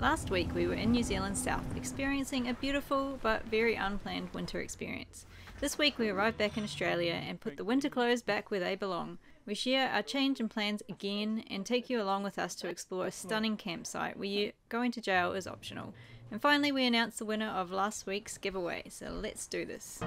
Last week we were in New Zealand South experiencing a beautiful but very unplanned winter experience. This week we arrived back in Australia and put the winter clothes back where they belong. We share our change in plans again and take you along with us to explore a stunning campsite where going to jail is optional. And finally we announce the winner of last week's giveaway, so let's do this.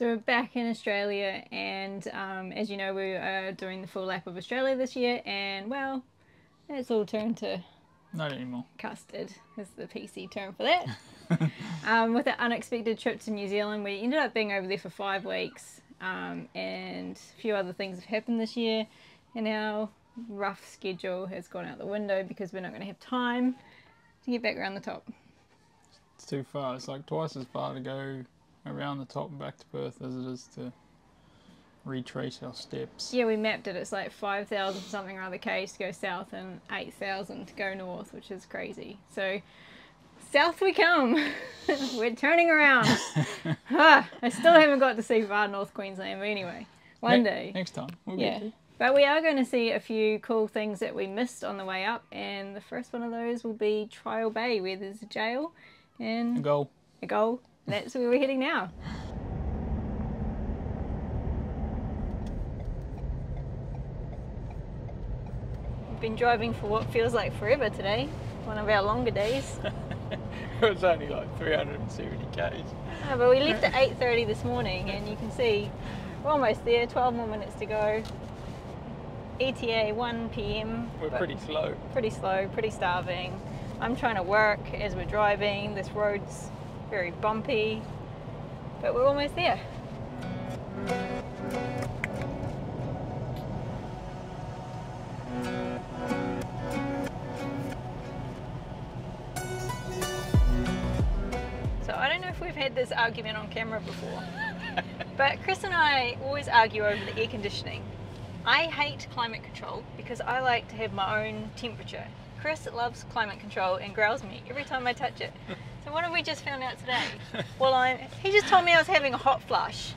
So we're back in Australia, and um, as you know, we are doing the full lap of Australia this year, and well, it's all turned to not anymore. Custard is the PC term for that. um, with an unexpected trip to New Zealand, we ended up being over there for five weeks, um, and a few other things have happened this year, and our rough schedule has gone out the window because we're not going to have time to get back around the top. It's too far. It's like twice as far to go around the top and back to Perth as it is to retrace our steps. Yeah, we mapped it. It's like 5,000 something or other k's to go south and 8,000 to go north, which is crazy. So south we come. We're turning around. ah, I still haven't got to see far North Queensland, but anyway, one ne day. Next time. We'll yeah. But we are going to see a few cool things that we missed on the way up, and the first one of those will be Trial Bay, where there's a jail and a goal. A goal that's where we're heading now. We've been driving for what feels like forever today, one of our longer days. it was only like 370 k's. Oh, but we left at 8.30 this morning and you can see we're almost there, 12 more minutes to go. ETA 1 p.m. We're pretty slow. Pretty slow, pretty starving. I'm trying to work as we're driving. This road's very bumpy, but we're almost there. So I don't know if we've had this argument on camera before, but Chris and I always argue over the air conditioning. I hate climate control because I like to have my own temperature. Chris loves climate control and growls me every time I touch it. So what have we just found out today? Well, I'm, he just told me I was having a hot flush.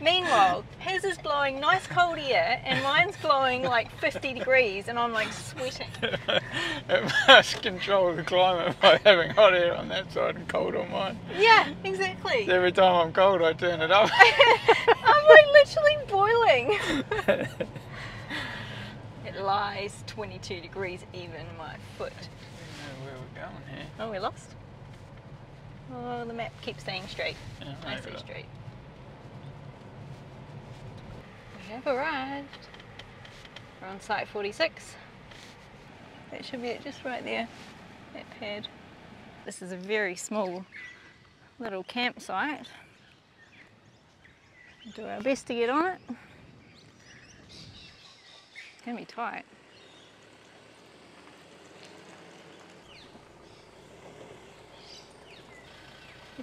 Meanwhile, his is blowing nice cold air and mine's blowing like 50 degrees and I'm like sweating. it must control the climate by having hot air on that side and cold on mine. Yeah, exactly. Every time I'm cold, I turn it up. I'm like literally boiling. it lies 22 degrees even my foot going here. Oh, we're lost? Oh, the map keeps saying straight. Yeah, I see straight. We have arrived. We're on site 46. That should be it just right there, that pad. This is a very small little campsite. do our best to get on it. It's to be tight.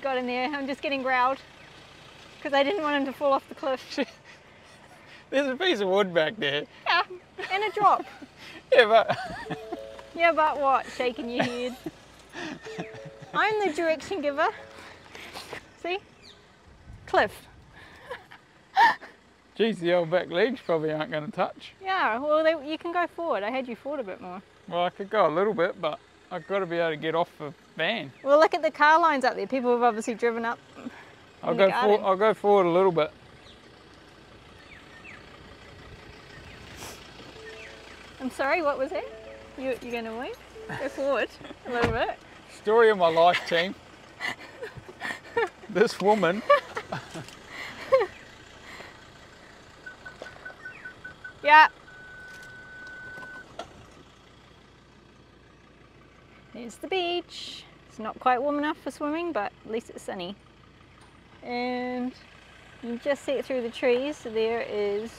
Got in there. I'm just getting growled because I didn't want him to fall off the cliff. There's a piece of wood back there. Yeah, and a drop. yeah, but... yeah, but what? Shaking your head. I'm the direction giver. See? Cliff. Geez, the old back legs probably aren't going to touch. Yeah, well, they, you can go forward. I had you forward a bit more. Well, I could go a little bit, but I've got to be able to get off the Well, look at the car lines up there. People have obviously driven up. I'll go, for, I'll go forward a little bit. I'm sorry, what was that? You, you're going to wait? Go forward a little bit. Story of my life, team. this woman. yeah. There's the beach. Not quite warm enough for swimming, but at least it's sunny. And you just see it through the trees. So there is,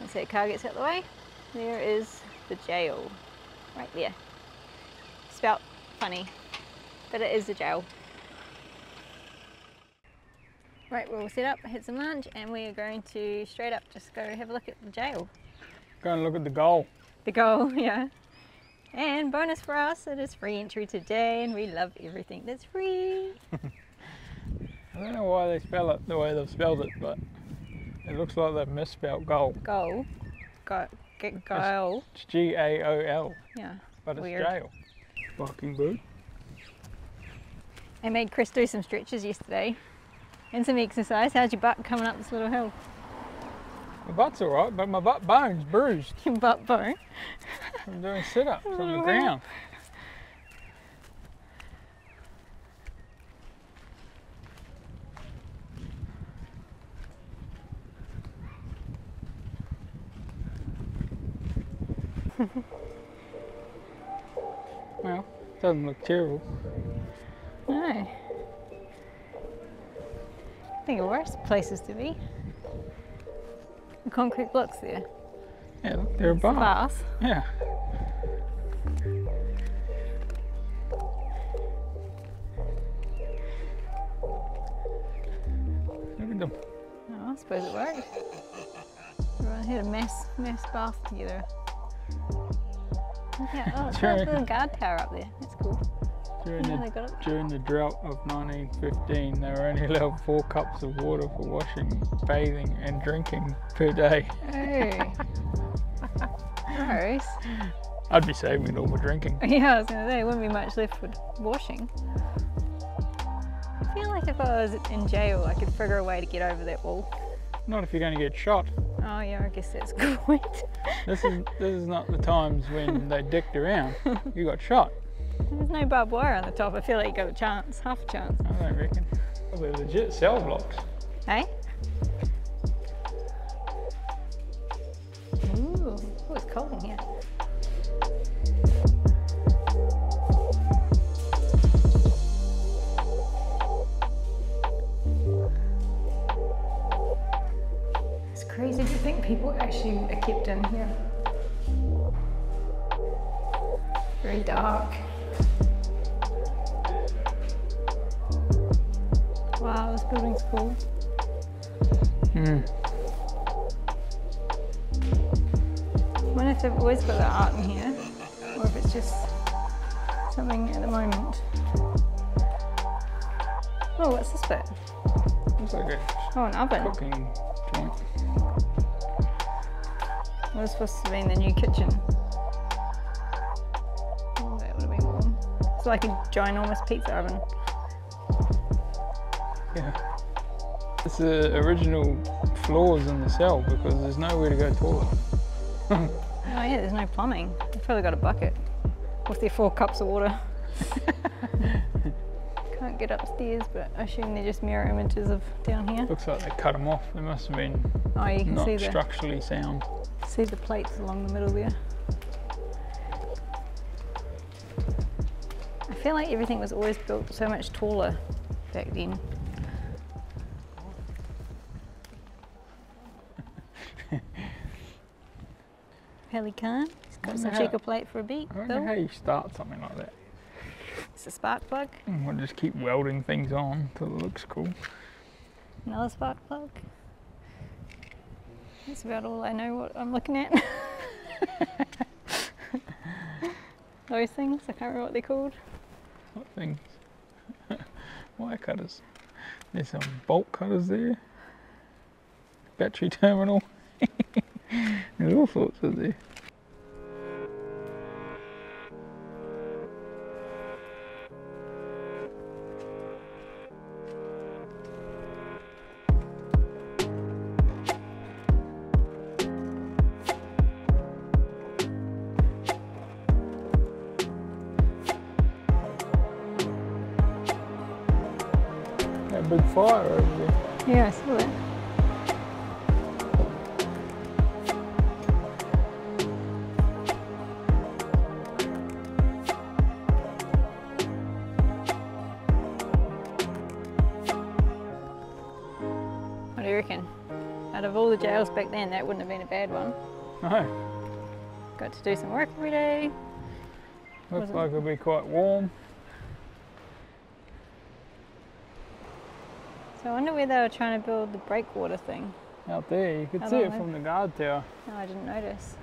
let's see, car gets out the way. There is the jail, right there. Spelt funny, but it is the jail. Right, we're all set up, had some lunch, and we are going to straight up just go have a look at the jail. Go and look at the goal. The goal, yeah. And bonus for us, it is free entry today, and we love everything that's free. I don't know why they spell it the way they've spelled it, but it looks like they've misspelled goal. Goal. Go, get goal. It's G A O L, Yeah. but it's Weird. jail. Barking boot. I made Chris do some stretches yesterday and some exercise. How's your butt coming up this little hill? My butt's alright, but my butt bone's bruised Your butt bone. From doing sit ups on the ground. well, doesn't look terrible. No. I think of worse places to be. The concrete blocks there. Yeah, they're a It's bar. Bars. Yeah. Suppose it worked. Everyone had a mess, mess bath together. Yeah, oh, it's got a little guard tower up there. That's cool. During the, they got it. during the drought of 1915, they were only allowed four cups of water for washing, bathing, and drinking per day. Hey. Gross. I'd be saving it all for drinking. Yeah, I was gonna say, there wouldn't be much left for washing. I feel like if I was in jail, I could figure a way to get over that wall. Not if you're going to get shot. Oh yeah, I guess that's good. This is this is not the times when they dicked around. You got shot. There's no barbed wire on the top. I feel like you got a chance, half a chance. I don't reckon. Probably legit cell blocks. Hey? In here. Very dark. Wow, this building's cool. Hmm. I wonder if they've always got the art in here, or if it's just something at the moment. Oh, what's this bit? Looks like a Oh, an oven. cooking joint. It was supposed to be in the new kitchen. Oh, that would have been warm. It's like a ginormous pizza oven. Yeah. It's the original floors in the cell because there's nowhere to go toilet. Oh yeah, there's no plumbing. They've probably got a bucket What's their four cups of water. Can't get upstairs, but I assume they're just mirror images of down here. Looks like they cut them off. They must have been Oh, you can not see the structurally sound. see the plates along the middle there. I feel like everything was always built so much taller back then. Pelican, he's got some checker plate for a beat. I wonder though. how you start something like that. It's a spark plug, Mm, We'll just keep welding things on till it looks cool. another spark plug. That's about all I know what I'm looking at. Those things, I can't remember what they're called. What things? Wire cutters. There's some bolt cutters there. Battery terminal. There's all sorts of there. That big fire over there. Yeah, I saw that. What do you reckon? Out of all the jails back then, that wouldn't have been a bad one. No, Got to do some work every day. looks Wasn't- like it'll be quite warm. So I wonder where they were trying to build the breakwater thing. Out there, you could see it from the guard tower. No, I didn't notice.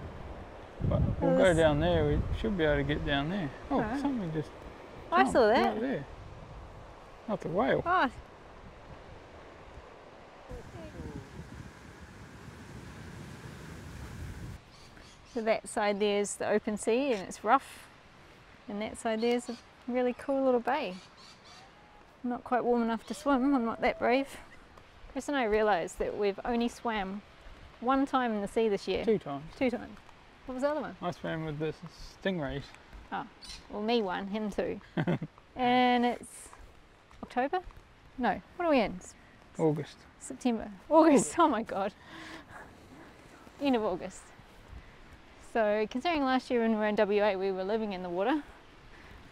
But We'll go down there. We should be able to get down there. Oh, Alright. something just. I saw right that. there. Not the whale. Oh. So that side there's the open sea and it's rough. And that side there's a really cool little bay. I'm not quite warm enough to swim, I'm not that brave. Chris and I realised that we've only swam one time in the sea this year. Two times. Two times. What was the other one? I swam with the stingrays. Oh, well, me one, him two. and it's October? No, what are we in? August. September. August, oh my god. End of August. So, considering last year when we were in WA we were living in the water,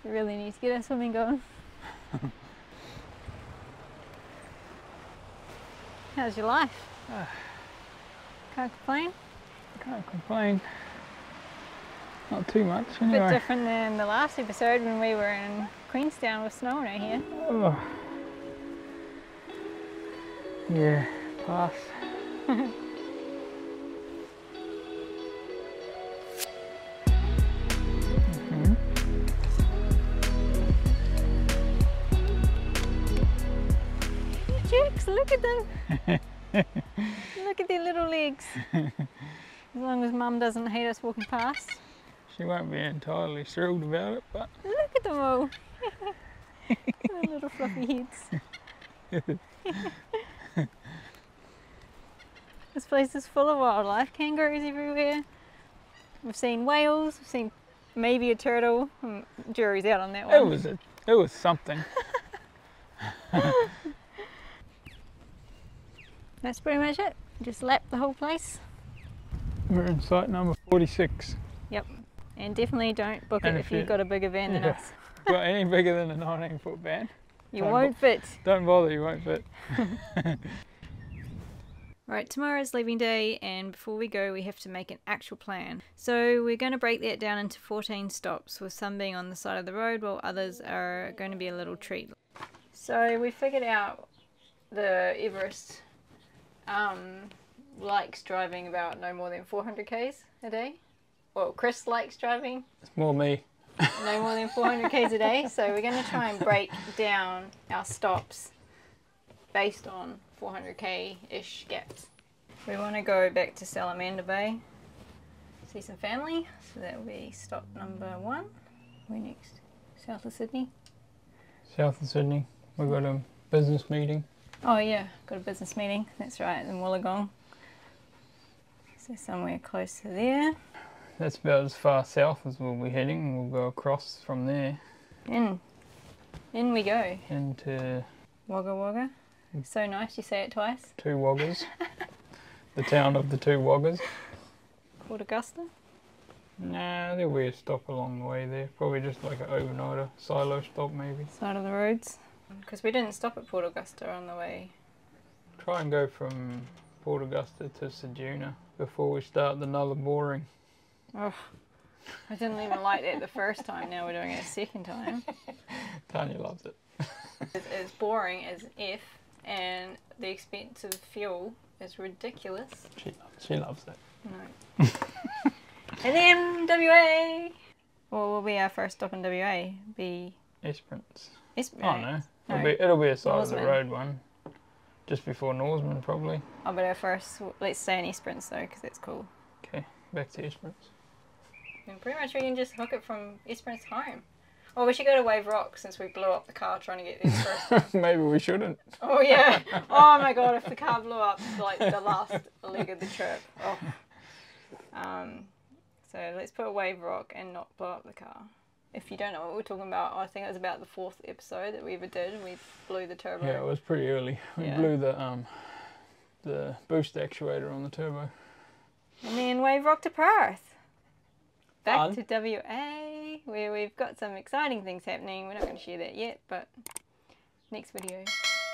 we really need to get our swimming going. How's your life? Can't complain. Can't complain. Not too much Bit different than the last episode when we were in Queenstown with snow out here. Oh. Yeah, pass. look at them. look at their little legs. As long as mum doesn't hate us walking past. She won't be entirely thrilled about it, but Look at them all. Their little fluffy heads. this place is full of wildlife. Kangaroos everywhere. We've seen whales. We've seen maybe a turtle. Hmm, Jury's out on that one. it was a, it was something. That's pretty much it. Just lap the whole place. We're in site number 46. Yep, And definitely don't book And it if you've got a bigger van than us. Got any bigger than a 19 foot van? You Don't won't fit. Don't bother, you won't fit. Right, tomorrow's leaving day, and before we go, we have to make an actual plan. So, we're going to break that down into 14 stops, with some being on the side of the road, while others are going to be a little treat. So, we figured out the Everest um, likes driving about no more than 400 k's a day. Well, Chris likes driving It's more me. no more than 400 k's a day. So we're going to try and break down our stops based on 400k ish gaps. We want to go back to Salamander Bay, see some family. So that will be stop number one. Where next? South of Sydney. South of Sydney. We've got a business meeting. Oh yeah, got a business meeting. That's right, in Wollongong. So somewhere close to there. That's about as far south as we'll be heading. We'll go across from there In, in we go. into Wagga Wagga. So nice, you say it twice. Two Woggers. the town of the Two Woggers. Called Augusta. Nah, there'll be a stop along the way there. Probably just like an overnighter silo stop maybe. side of the roads. Because we didn't stop at Port Augusta on the way. Try and go from Port Augusta to Ceduna before we start the Nullarbor. Oh, I didn't even like that the first time. Now we're doing it a second time. Tanya loves it. It's as boring as F, and the expense of fuel is ridiculous. She, she loves it. No. and then WA. What will be our first stop in WA? Be Esperance. Esp- Oh no. It'll be it'll be a side of the road one. Just before Norseman probably. Oh, but our first. Let's stay in Esperance though, because it's cool. Okay, back to Esperance. And pretty much we can just hook it from Esperance home. Or we should go to Wave Rock since we blew up the car trying to get there first. Maybe we shouldn't. oh yeah. Oh my god, if the car blew up like the last leg of the trip. Oh. Um, so let's put a Wave Rock and not blow up the car. If you don't know what we're talking about, I think it was about the fourth episode that we ever did. and We blew the turbo. Yeah, it was pretty early. We Yeah. blew the um the boost actuator on the turbo. And then Wave Rock to Perth. Back Fun. to WA, where we've got some exciting things happening. We're not going to share that yet, but next video.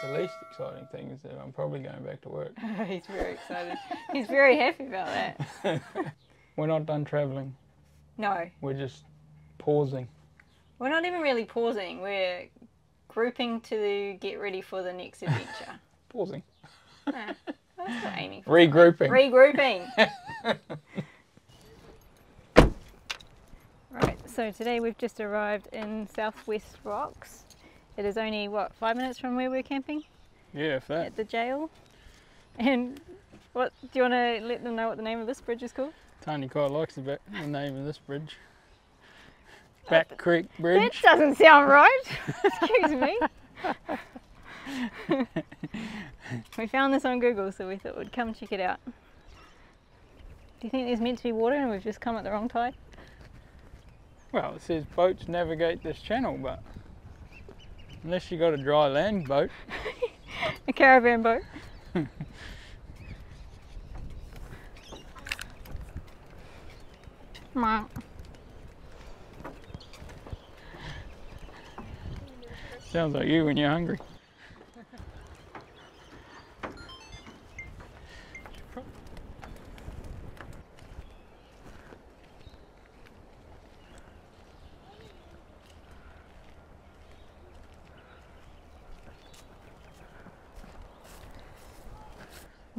The least exciting thing is that I'm probably going back to work. He's very excited. He's very happy about that. We're not done travelling. No, We're just pausing. we're not even really pausing. We're grouping to get ready for the next adventure. Pausing. Ah, that's what aiming for. Regrouping. Regrouping. Right, so today we've just arrived in South West Rocks. It is only, what, five minutes from where we're camping? Yeah, if that. At the jail. And what, do you want to let them know what the name of this bridge is called? Tony quite likes the, back, the name of this bridge. Back Creek Bridge. That doesn't sound right. Excuse me. we found this on Google, so we thought we'd come check it out. Do you think there's meant to be water and we've just come at the wrong tide? Well, it says boats navigate this channel, but unless you've got a dry land boat, A caravan boat. Mwah. Sounds like you when you're hungry.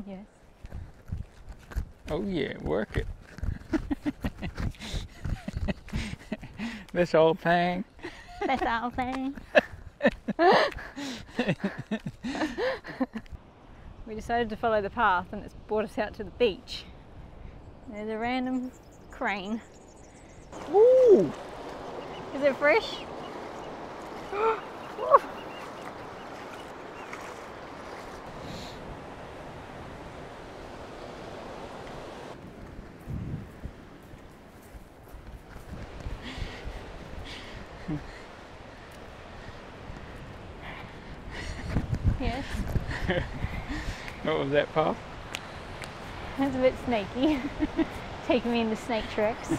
Yes. Oh yeah, work it. this old thing. That's our thing. we decided to follow the path and it's brought us out to the beach. There's a random crane. Ooh! Is it fresh? yes, What was that path? that's a bit snaky. Taking me into snake tracks.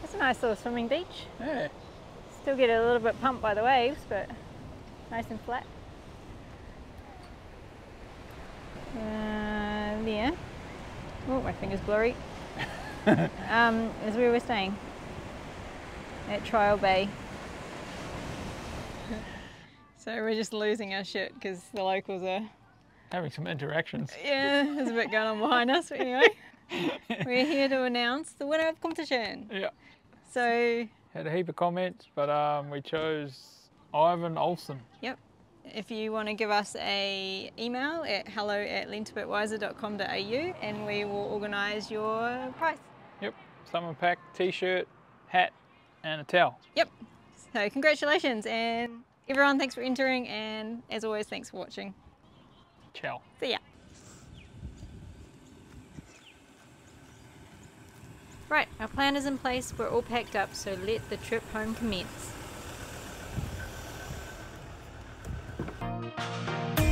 That's a nice little swimming beach. Yeah. Still get a little bit pumped by the waves, but nice and flat. Uh, there. Oh, my finger's blurry. um, where we were saying, At Trial Bay. so we're just losing our shit because the locals are. Having some interactions. Yeah, there's a bit going on behind us, but anyway. we're here to announce the winner of the competition. Yeah. So Had a heap of comments, but um, we chose Ivan Olsen. Yep. If you want to give us a email at hello at lentilbitwiser.com.au and we will organise your prize. Yep. Summer pack, t-shirt, hat, and a towel. Yep. So congratulations and everyone thanks for entering and as always thanks for watching. Ciao. See ya. Right, our plan is in place, we're all packed up, so let the trip home commence. Música